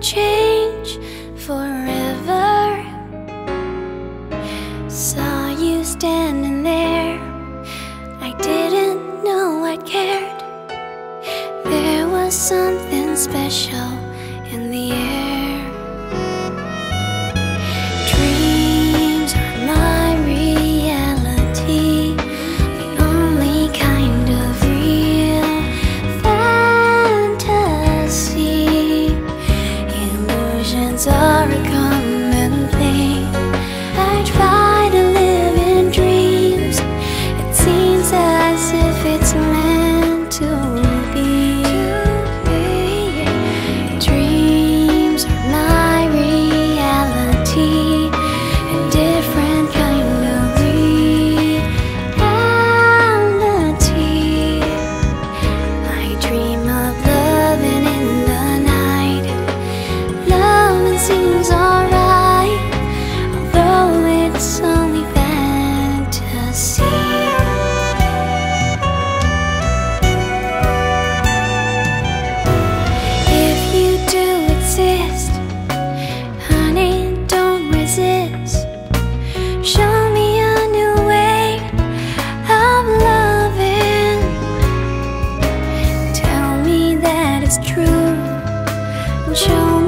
change forever. Saw you standing there. I didn't know I cared. There was something special. visions are a 就